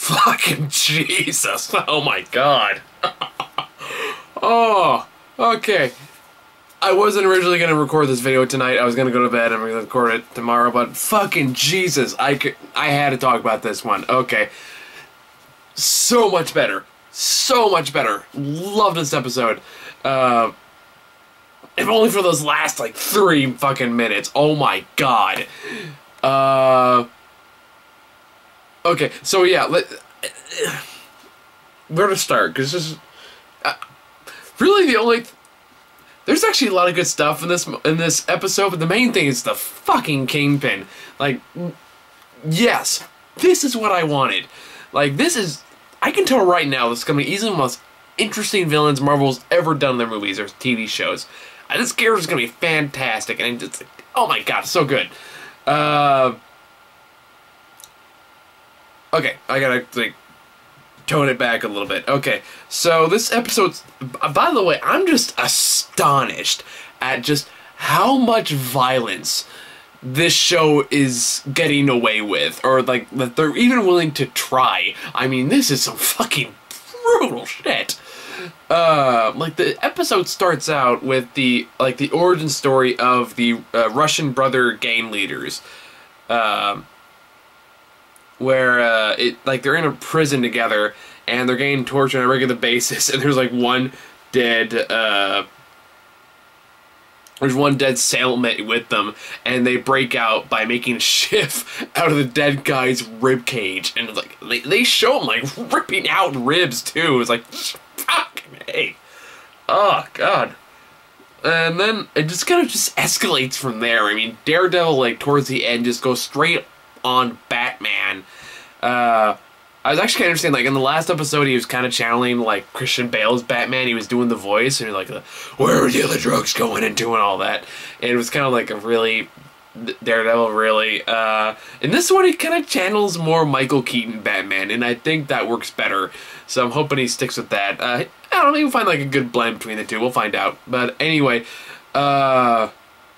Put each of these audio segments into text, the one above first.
Fucking Jesus. Oh my god. oh, okay. I wasn't originally going to record this video tonight. I was going to go to bed and we're going to record it tomorrow, but fucking Jesus. I could I had to talk about this one. Okay. So much better. So much better. Love this episode. Uh if only for those last like 3 fucking minutes. Oh my god. Uh Okay, so yeah, let, where to start? Because this is uh, really the only. There's actually a lot of good stuff in this in this episode, but the main thing is the fucking kingpin. Like, yes, this is what I wanted. Like, this is. I can tell right now this is gonna be easily the most interesting villains Marvel's ever done in their movies or TV shows. And this character is gonna be fantastic, and it's like, oh my god, so good. Uh, Okay, I gotta like tone it back a little bit. Okay, so this episode's. By the way, I'm just astonished at just how much violence this show is getting away with, or like that they're even willing to try. I mean, this is some fucking brutal shit. Uh, like the episode starts out with the like the origin story of the uh, Russian brother gang leaders. Um where uh, it like they're in a prison together and they're getting tortured on a regular basis, and there's like one dead. Uh, there's one dead cellmate with them, and they break out by making a shift out of the dead guy's rib cage, and like they, they show him like ripping out ribs too. It's like, fuck me, oh god. And then it just kind of just escalates from there. I mean, Daredevil like towards the end just goes straight on Batman. Uh, I was actually kind of interesting. Like in the last episode, he was kind of channeling like Christian Bale's Batman. He was doing the voice, and like, "Where are the other drugs going?" and doing all that. And it was kind of like a really Daredevil, really. Uh, and this one, he kind of channels more Michael Keaton Batman, and I think that works better. So I'm hoping he sticks with that. Uh, I don't know. We'll find like a good blend between the two. We'll find out. But anyway, uh,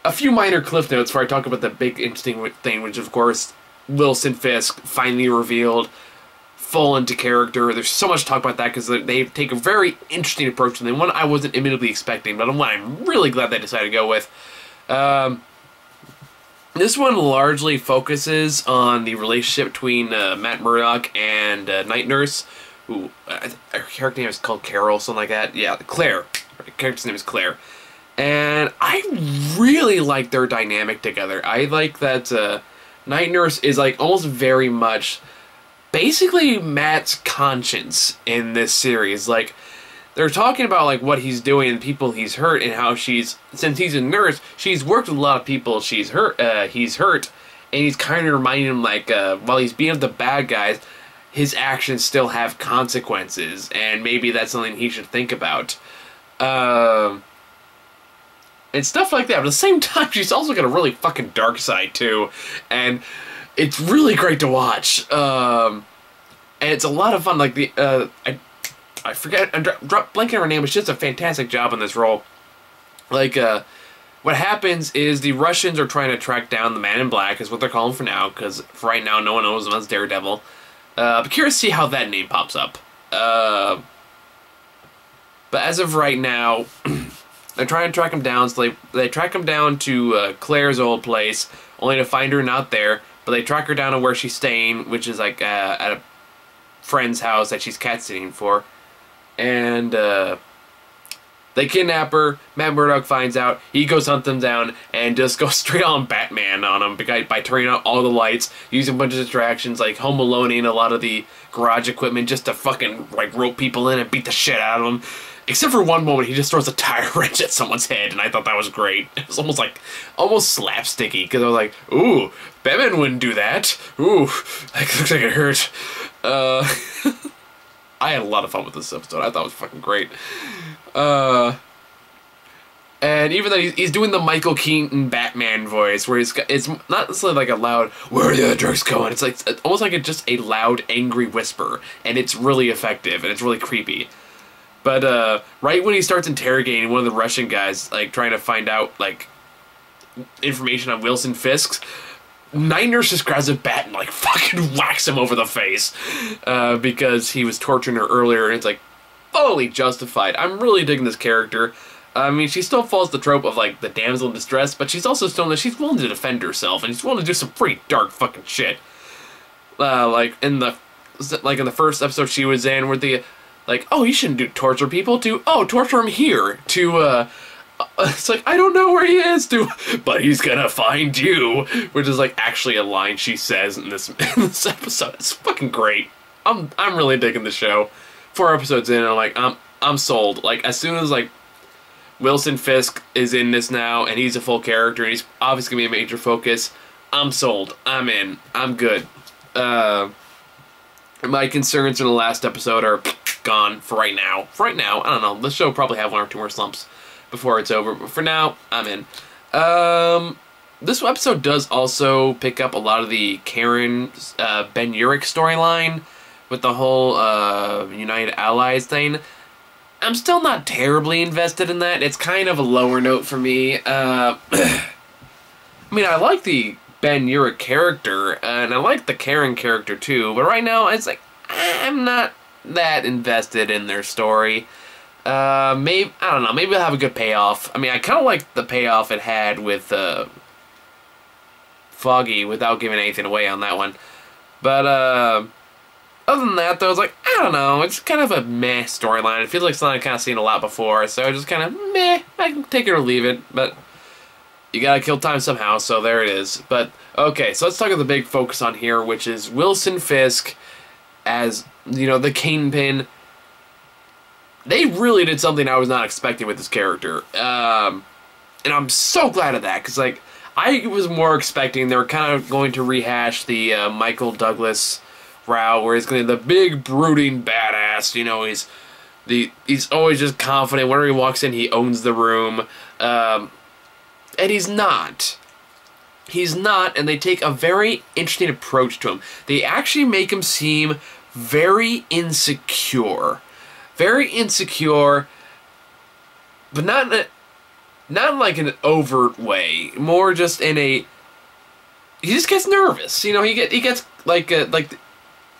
a few minor cliff notes before I talk about the big interesting thing, which of course Wilson Fisk finally revealed, full into character. There's so much talk about that because they take a very interesting approach to them. One I wasn't immediately expecting, but one I'm really glad they decided to go with. Um, this one largely focuses on the relationship between uh, Matt Murdock and uh, Night Nurse, who uh, her character name is called Carol, something like that. Yeah, Claire. Her character's name is Claire. And I really like their dynamic together. I like that uh, Night Nurse is like almost very much basically Matt's conscience in this series. Like they're talking about like what he's doing and people he's hurt and how she's since he's a nurse, she's worked with a lot of people she's hurt uh, he's hurt and he's kind of reminding him like uh, while he's being the bad guys, his actions still have consequences and maybe that's something he should think about. Um uh, and stuff like that. But at the same time, she's also got a really fucking dark side too, and it's really great to watch. Um, and it's a lot of fun. Like the uh, I, I forget, I'm blanking her name, but she does a fantastic job in this role. Like uh, what happens is the Russians are trying to track down the Man in Black, is what they're calling for now, because for right now no one knows him as Daredevil. Uh, but curious to see how that name pops up. Uh, but as of right now. They try and track him down, so they, they track him down to uh, Claire's old place, only to find her not there. But they track her down to where she's staying, which is like uh, at a friend's house that she's cat sitting for. And uh, they kidnap her. Matt Murdock finds out. He goes hunt them down and just goes straight on Batman on them by, by turning out all the lights, using a bunch of distractions like Home Aloneing a lot of the garage equipment just to fucking like rope people in and beat the shit out of them. Except for one moment, he just throws a tire wrench at someone's head, and I thought that was great. It was almost like, almost slapsticky, because I was like, ooh, Batman wouldn't do that. Ooh, that looks like it hurt. Uh, I had a lot of fun with this episode. I thought it was fucking great. Uh, and even though he's doing the Michael Keaton Batman voice, where he's it's not necessarily like a loud "Where are the drugs going?" It's like almost like a, just a loud, angry whisper, and it's really effective and it's really creepy. But uh, right when he starts interrogating one of the Russian guys, like trying to find out like information on Wilson Fisk's, Night Nurse just grabs a bat and like fucking whacks him over the face uh, because he was torturing her earlier, and it's like fully justified. I'm really digging this character. I mean, she still falls the trope of like the damsel in distress, but she's also shown that she's willing to defend herself and she's willing to do some pretty dark fucking shit. Uh, like in the like in the first episode she was in, where the like, oh, you shouldn't do torture people. To oh, torture him here. To uh, it's like I don't know where he is. To but he's gonna find you, which is like actually a line she says in this in this episode. It's fucking great. I'm I'm really digging the show. Four episodes in, I'm like I'm I'm sold. Like as soon as like Wilson Fisk is in this now, and he's a full character, and he's obviously gonna be a major focus. I'm sold. I'm in. I'm good. Uh, my concerns in the last episode are gone for right now. For right now, I don't know. This show will probably have one or two more slumps before it's over, but for now, I'm in. Um, this episode does also pick up a lot of the Karen uh, Ben Urich storyline with the whole uh, United Allies thing. I'm still not terribly invested in that. It's kind of a lower note for me. Uh, I mean, I like the Ben Urich character, and I like the Karen character too, but right now, it's like, I'm not that invested in their story. Uh, maybe, I don't know, maybe they'll have a good payoff. I mean, I kind of like the payoff it had with, uh, Foggy without giving anything away on that one. But, uh, other than that, though, it's like, I don't know, it's kind of a meh storyline. It feels like something I've kind of seen a lot before, so I just kind of meh. I can take it or leave it, but you gotta kill time somehow, so there it is. But, okay, so let's talk about the big focus on here, which is Wilson Fisk as, you know, the Kingpin. They really did something I was not expecting with this character. Um, and I'm so glad of that, because, like, I was more expecting they were kind of going to rehash the uh, Michael Douglas route where he's gonna be the big brooding badass. You know, he's the he's always just confident. Whenever he walks in, he owns the room. Um, and he's not. He's not, and they take a very interesting approach to him. They actually make him seem very insecure, very insecure, but not in a, not in like an overt way. More just in a he just gets nervous. You know, he get he gets like a, like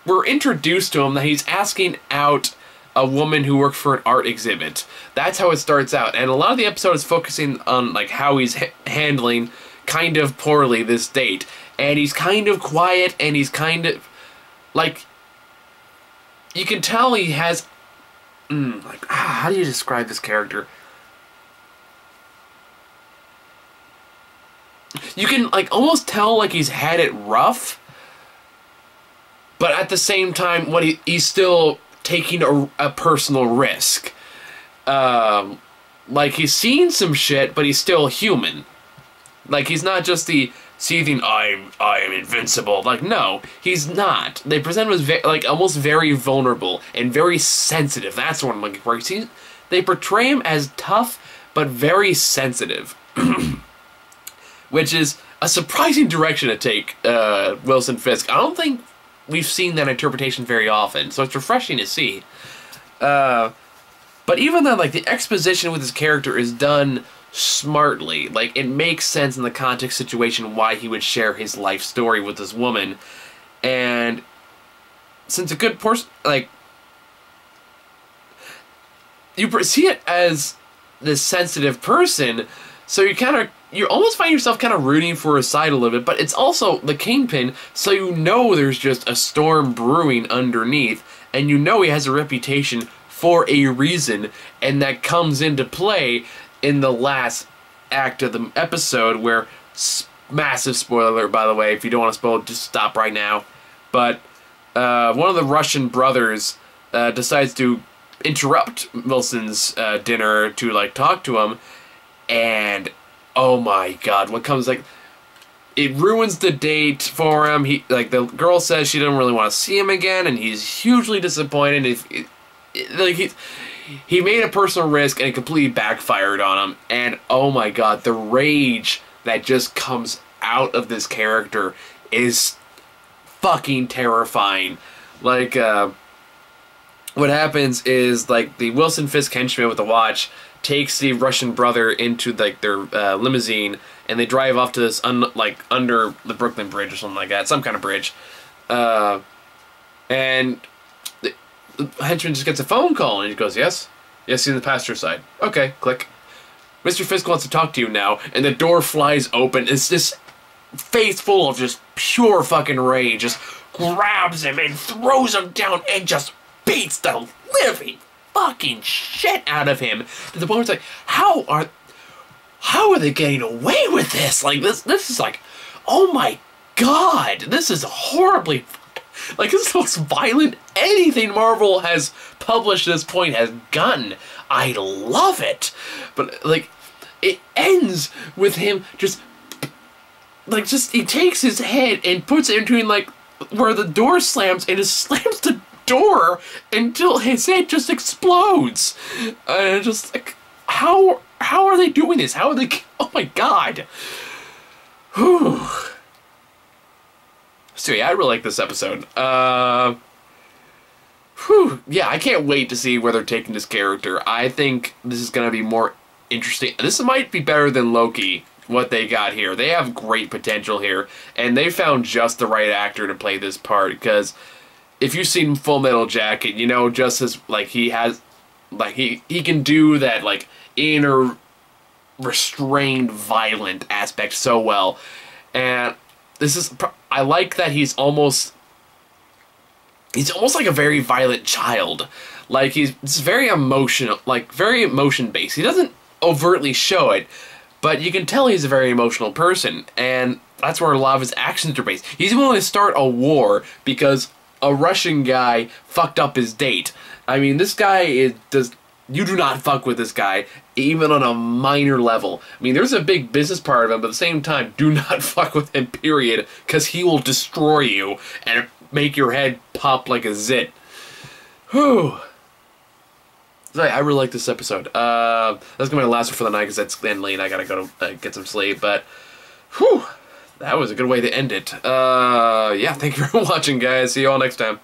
we're introduced to him that he's asking out a woman who worked for an art exhibit. That's how it starts out, and a lot of the episode is focusing on like how he's ha handling kind of poorly this date, and he's kind of quiet, and he's kind of like you can tell he has mm, like ah, how do you describe this character? You can like almost tell like he's had it rough but at the same time, what he, he's still taking a, a personal risk. Um, like he's seen some shit, but he's still human. Like he's not just the seething I'm I am invincible. Like no, he's not. They present him as ve- like almost very vulnerable and very sensitive. That's what I'm looking for. See, they portray him as tough but very sensitive, which is a surprising direction to take. Uh, Wilson Fisk. I don't think we've seen that interpretation very often, so it's refreshing to see. Uh, but even then, like the exposition with his character is done smartly. Like it makes sense in the context situation why he would share his life story with this woman, and since a good person, like you see it as this sensitive person, so you kind of you almost find yourself kind of rooting for his side a little bit, but it's also the kingpin, so you know there's just a storm brewing underneath, and you know he has a reputation for a reason, and that comes into play in the last act of the episode where massive spoiler by the way if you don't want to spoil just stop right now but uh, one of the russian brothers uh, decides to interrupt wilson's uh, dinner to like talk to him and oh my god, what comes like it ruins the date for him. He like the girl says she doesn't really want to see him again, and he's hugely disappointed. If like he he made a personal risk and it completely backfired on him. And oh my god, the rage that just comes out of this character is fucking terrifying. Like uh, what happens is like the Wilson Fisk henchman with the watch takes the Russian brother into like their uh, limousine, and they drive off to this un- like under the Brooklyn Bridge or something like that, some kind of bridge, uh, and the, henchman just gets a phone call, and he goes, "Yes, yes, he's in the passenger side." Okay, click. Mr. Fisk wants to talk to you now, and the door flies open. It's this face full of just pure fucking rage, just grabs him and throws him down and just beats the living fucking shit out of him to the point where it's like, how are, how are they getting away with this? Like this, this is like, oh my god, this is horribly, like this is the most violent anything Marvel has published at this point has gotten. I love it, but like, it ends with him just, like, just he takes his head and puts it between like where the door slams and just slams the door until his head just explodes. And Uh, just like how how are they doing this? How are they? Oh my god. Whew. So yeah, I really like this episode. Uh, whew, yeah, I can't wait to see where they're taking this character. I think this is gonna be more interesting. This might be better than Loki. What they got here, they have great potential here, and they found just the right actor to play this part because if you've seen Full Metal Jacket, you know just as like he has, like he he can do that like inner restrained, violent aspect so well, and this is I like that he's almost he's almost like a very violent child, like he's it's very emotional, like very emotion based. He doesn't overtly show it, but you can tell he's a very emotional person, and that's where a lot of his actions are based. He's willing to start a war because a Russian guy fucked up his date. I mean, this guy is does you do not fuck with this guy even on a minor level. I mean, there's a big business part of him, but at the same time, do not fuck with him. Period, because he will destroy you and make your head pop like a zit. Whew. So I really like this episode. Uh, that's gonna be my last one for the night because it's getting late. I gotta go to uh, get some sleep. But, whew that was a good way to end it. Uh, yeah, thank you for watching, guys. See you all next time.